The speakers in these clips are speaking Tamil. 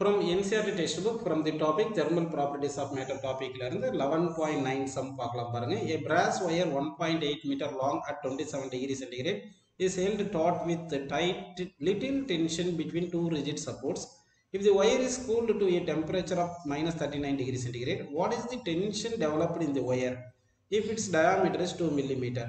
From NCERT text book from the topic thermal properties of matter டாப்பிக்கில் இருந்து லெவன் பாயிண்ட் நைன் சம் பார்க்கலாம் பாருங்க a brass wire one point eight metre long at twenty seven degree centigrade is held taut with tight little tension between two rigid supports If the wire is cooled to a temperature of minus 39 degree centigrade, what is the tension developed in the wire if its diameter is 2 millimeter?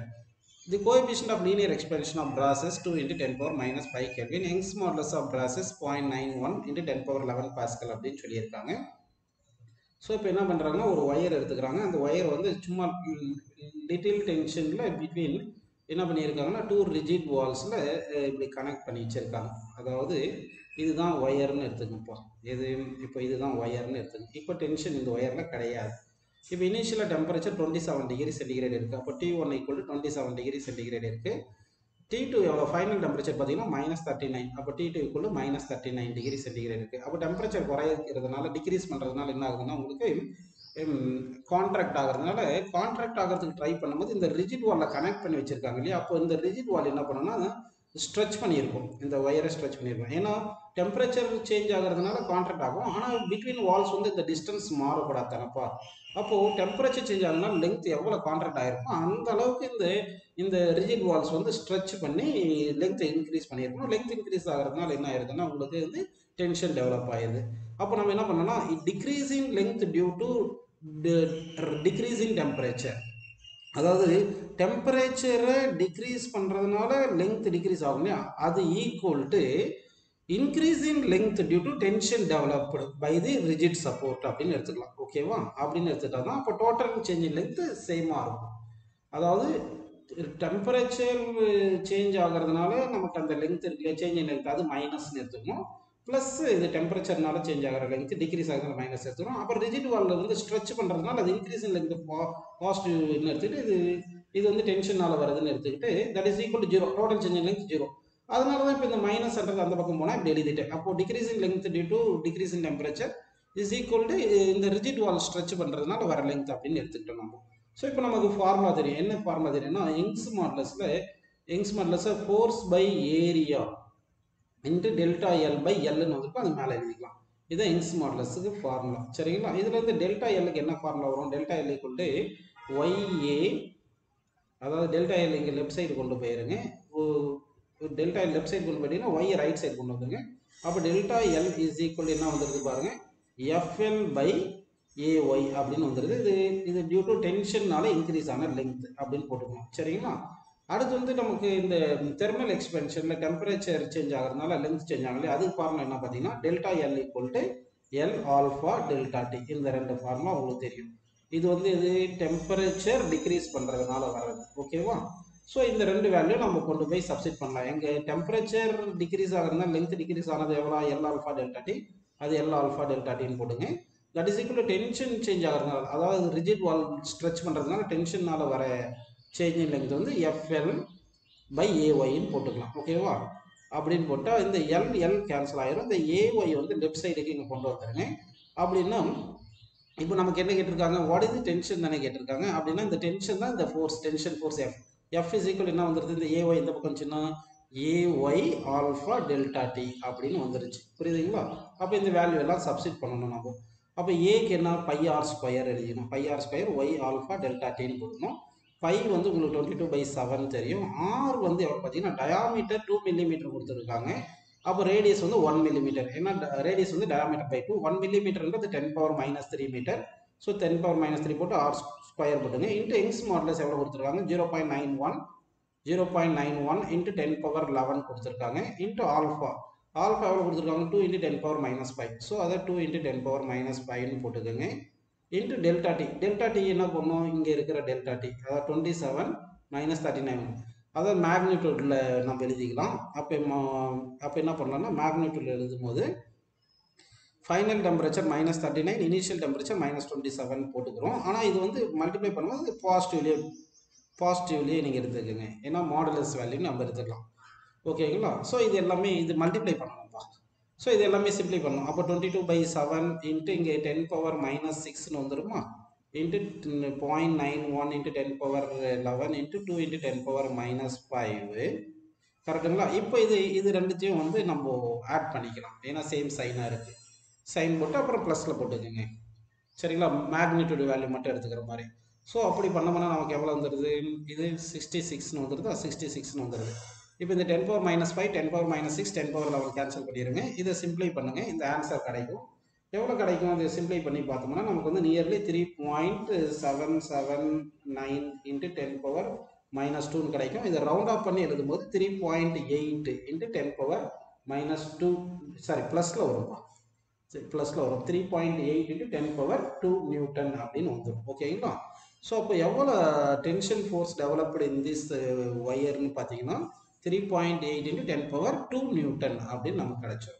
The coefficient of linear expansion of brass 2 into 10 power minus 5 Kelvin. Young's modulus of brass 0.91 into 10 power 11 Pascal அப்படின்னு சொல்லியிருக்காங்க. ஸோ இப்போ என்ன பண்ணுறாங்கன்னா ஒரு ஒயர் எடுத்துக்கிறாங்க. அந்த ஒயர் வந்து சும்மா லிட்டில் டென்ஷனில் பிட்வீன் என்ன பண்ணியிருக்காங்கன்னா டூ ரிஜிட் வால்ஸில் இப்படி கனெக்ட் பண்ணி வச்சுருக்காங்க. அதாவது இதுதான் ஒயர்னு எடுத்துக்கப்போ எது இப்போ இதுதான் ஒயர்னு எடுத்துக்கணும் இப்போ டென்ஷன் இந்த ஒயரில் கிடையாது. இப்போ இனிஷியலாக temperature twenty seven degree centigrade இருக்குது அப்போ T one equal to twenty seven degree centigrade இருக்குது டி டூ எவ்வளோ ஃபைனல் டெம்பரேச்சர் பார்த்தீங்கன்னா மைனஸ் தேர்ட்டி நைன் அப்போ T two equal minus thirty nine degree centigrade இருக்குது அப்போ டெம்பரேச்சர் குறையிறதுனால டிக்ரீஸ் பண்ணுறதுனால என்ன ஆகுதுன்னா உங்களுக்கு கான்ட்ராக்ட் ஆகிறதுனால கான்ட்ராக்ட் ஆகிறதுக்கு ட்ரை பண்ணும்போது இந்த ரிஜிட் வாலில் கனெக்ட் பண்ணி வச்சிருக்காங்க இல்லையா? அப்போ இந்த ரிஜிட் வால் என்ன பண்ணணும்னா ஸ்ட்ரெச் பண்ணியிருக்கும். இந்த ஒயரை ஸ்ட்ரெச் பண்ணியிருக்கும். ஏன்னா டெம்பரேச்சர் சேஞ்ச் ஆகிறதுனால கான்ட்ராக்ட் ஆகும். ஆனால் பிட்வீன் வால்ஸ் வந்து இந்த டிஸ்டன்ஸ் மாறக்கூடாது தானப்பா அப்போது டெம்பரேச்சர் சேஞ்ச் ஆகுதுனால லென்த் எவ்வளோ கான்ட்ராக்ட் ஆகிருக்கும் அந்த அளவுக்கு இந்த இந்த ரிஜிட் வால்ஸ் வந்து ஸ்ட்ரெச் பண்ணி லென்த் இன்க்ரீஸ் பண்ணியிருக்கணும். லென்த் இன்க்ரீஸ் ஆகிறதுனால என்ன ஆயிருதுன்னா உங்களுக்கு வந்து டென்ஷன் டெவலப் ஆயிடுது அப்போ நம்ம என்ன பண்ணோம்னா decreasing length due to decreasing temperature அதாவது டெம்பரேச்சரை டிக்ரீஸ் பண்ணுறதுனால லென்த் டிக்ரீஸ் ஆகும் இல்லையா? அது equal to increase in length due to tension developed by the rigid support அப்படின்னு எடுத்துக்கலாம். ஓகேவா அப்படின்னு எடுத்துட்டா தான் அப்போ டோட்டல் சேஞ்ச் இன் லென்த் சேமாக இருக்கும். அதாவது டெம்பரேச்சர் சேஞ்ச் ஆகிறதுனால நமக்கு அந்த லென்த் இருக்குல்ல சேஞ்ச் இன் லெங்க் அது மைனஸ்னு எடுத்துக்கணும். ப்ளஸ் இது டெம்பரேச்சர்னால சேஞ்ச் ஆகிற லென்த் டிக்ரீஸ் ஆகிறதுனால மைனஸ் எடுத்துக்கணும். அப்புறம் ரிஜிட் வாலில் வந்து ஸ்ட்ரெச் பண்ணுறதுனால அது இன்க்ரீஸ் இன் லென்த் பாசிட்டிவ்னு எடுத்துக்கிட்டு இது இது வந்து டென்ஷனால் வருதுன்னு எடுத்துக்கிட்டு that is equal to zero total change in length zero அதனால தான் இப்போ இந்த மைனஸ்ன்றது அந்த பக்கம் போனால் இப்படி எழுதிட்டேன். அப்போ decrease in length due to decrease in temperature is equal to இந்த ரிஜிட் வால் ஸ்ட்ரெச் பண்ணுறதுனால வர லென்த் அப்படின்னு எடுத்துக்கிட்டோம் நம்ம. ஸோ இப்போ நமக்கு ஃபார்முலா தெரியும். என்ன ஃபார்முலா தெரியும்னா யங்ஸ் மாடலஸில் Young's மாடலஸை force by area into delta L by L வந்துருக்கும் அது மேலே எழுதிக்கலாம். இதுதான் யங்ஸ் மாடலஸுக்கு ஃபார்முலா சரிங்களா? இதில் இருந்து டெல்டா எல்லுக்கு என்ன ஃபார்முலா வரும்? Delta L equal to Y A அதாவது டெல்டா எல் இங்கே லெஃப்ட் சைடு கொண்டு போயிருங்க. டெல்டா லெஃப்ட் சைடு கொண்டு போயிட்டீங்கன்னா ஒய் ரைட் சைடு கொண்டு வந்துருங்க. அப்போ டெல்டா எல் இஸ் ஈக்குவல் என்ன வந்துருது பாருங்கள் எஃப்எல் பை ஏஒய் அப்படின்னு வந்துருது. இது இது டியூ டு டென்ஷன்னால இன்க்ரீஸ் ஆன லென்த் அப்படின்னு போட்டுக்கணும். சரிங்களா? அடுத்து வந்து நமக்கு இந்த தெர்மல் எக்ஸ்பென்ஷனில் டெம்பரேச்சர் சேஞ்ச் ஆகிறதுனால லென்த் சேஞ்ச் ஆகலையே அதுக்கு ஃபார்முலா என்ன பார்த்தீங்கன்னா delta L equal to L alpha delta T இந்த ரெண்டு ஃபார்முலா உங்களுக்கு தெரியும். இது வந்து இது டெம்பரேச்சர் டிக்ரீஸ் பண்ணுறதுனால வர்றது. ஓகேவா ஸோ இந்த ரெண்டு வேல்யூ நம்ம கொண்டு போய் சப்ஸ்டிட் பண்ணலாம். எங்கள் டெம்பரேச்சர் டிக்ரீஸ் ஆகிறதுனா லென்த் டிக்ரீஸ் ஆனது எவ்வளோ? எல் ஆல்ஃபா டெல்டா டி அது எல் ஆல்ஃபா டெல்டா டின்னு போடுங்க. That is equal tension change ஆகிறதுனால அதாவது ரிஜிட் வால் ஸ்ட்ரெச் பண்ணுறதுனால டென்ஷனால் வர சேஞ்சிங் லென்த் வந்து எஃப்எல் பை ஏஒய்ன்னு போட்டுக்கலாம். ஓகேவா அப்படின்னு போட்டால் இந்த எல் எல் கேன்சல் ஆகிரும் இந்த ஏஒய் வந்து லெஃப்ட் சைடுக்கு இங்கே கொண்டு வந்துருங்க. அப்படின்னா இப்போ நமக்கு என்ன கேட்டிருக்காங்க? வாட் இஸ் டென்ஷன் தானே கேட்டிருக்காங்க. அப்படின்னா இந்த டென்ஷன் தான் இந்த force tension force F F is equal என்ன வந்துருது? இந்த ஏஒய் இந்த பக்கம் சின்ன ஏஒய் ஆல்ஃபா டெல்டா டி அப்படின்னு வந்துருச்சு. புரியுதுங்களா? அப்போ இந்த வேல்யூ எல்லாம் சப்ஸ்டிட் பண்ணணும் நம்ம. அப்போ ஏக்கு என்ன? பை ஆர் ஸ்கொயர் எழுதிக்கணும். Pi r square Y alpha delta டின்னு போடணும். பை வந்து உங்களுக்கு டுவெண்ட்டி டூ பை செவன் தெரியும். ஆர் வந்து எவ்வளோ பார்த்தீங்கன்னா டயாமீட்டர் டூ மில்லிமீட்டர் கொடுத்துருக்காங்க. அப்போ ரேடியஸ் வந்து ஒன் மில்லிமீட்டர் ஏன்னா ரேடியஸ் வந்து diameter by two one மில்லிமீட்டர்ன்றது ten power minus three metre so ten power minus three போட்டு ஆர் ஸ்கொயர் போட்டுங்க. இன்ட்டு யங்ஸ் மாடலஸ் எவ்வளோ கொடுத்துருக்காங்க? Zero point nine one zero point nine one into ten power eleven கொடுத்துருக்காங்க. இன்ட்டு ஆல்ஃபா ஆல்ஃபா எவ்வளோ கொடுத்துருக்காங்க? Two into ten power minus five so அதை two into ten power minus ஃபைவ்னு போட்டுக்கோங்க. Into delta T delta T என்ன பண்ணும்? இங்கே இருக்கிற டெல்டா டி அதாவது twenty seven minus thirty nine அதாவது மேக்னிடியூட்டில் நம்ம எழுதிக்கலாம். அப்போ அப்போ என்ன பண்ணலாம்னா மேக்னிடியூட்டில் எழுதும் போது final temperature minus thirty nine initial temperature minus twenty seven போட்டுக்கிறோம். ஆனால் இது வந்து மல்டிப்ளை பண்ணும்போது பாசிட்டிவ்லேயே பாசிட்டிவ்லேயே நீங்கள் எடுத்துக்கோங்க. ஏன்னா மாடலஸ் வேல்யூ நம்ம எடுத்துக்கலாம். ஓகேங்களா ஸோ இது எல்லாமே இது மல்டிப்ளை பண்ணணும்ப்பா ஸோ இது எல்லாமே சிம்ப்ளை பண்ணணும். அப்போ twenty two by seven into இங்கே டென் பவர் மைனஸ் சிக்ஸ்னு வந்துருமா? Into point nine one into ten power eleven into two into ten power minus five கரெக்டுங்களா இப்போ இது இது ரெண்டுத்தையும் வந்து நம்ம ஆட் பண்ணிக்கலாம். ஏன்னா சேம் சைனாக இருக்குது சைன் போட்டு அப்புறம் ப்ளஸில் போட்டுக்கோங்க. சரிங்களா? மேக்னிடியூடு வேல்யூ மட்டும் எடுத்துக்கிற மாதிரி. ஸோ அப்படி பண்ணோம்னா நமக்கு எவ்வளோ வந்துடுது இது சிக்ஸ்டி சிக்ஸ்னு வந்துடுது சிக்ஸ்டி சிக்ஸ்னு வந்துடுது இப்போ இந்த ten power minus five ten power minus six ten power level cancel பண்ணிடுங்க இதை சிம்ப்ளை பண்ணுங்கள் இந்த ஆன்சர் கிடைக்கும். எவ்வளோ கிடைக்கும்? அதை சிம்ப்ளை பண்ணி பார்த்தோம்னா நமக்கு வந்து nearly three point seven seven nine into ten power minus டூன்னு கிடைக்கும். இதை ரவுண்ட் ஆஃப் பண்ணி எழுதும்போது three point eight into ten power minus two sorry ப்ளஸில் வரும்பா. ப்ளஸில் வரும். Three point eight into ten power two newton அப்படின்னு வந்துடும் ஓகேங்களா ஸோ அப்போ எவ்வளோ tension force developed in uh, this ஒயர்னு பார்த்தீங்கன்னா three point eight into ten power two newton அப்படின்னு நமக்கு கிடச்சிடும்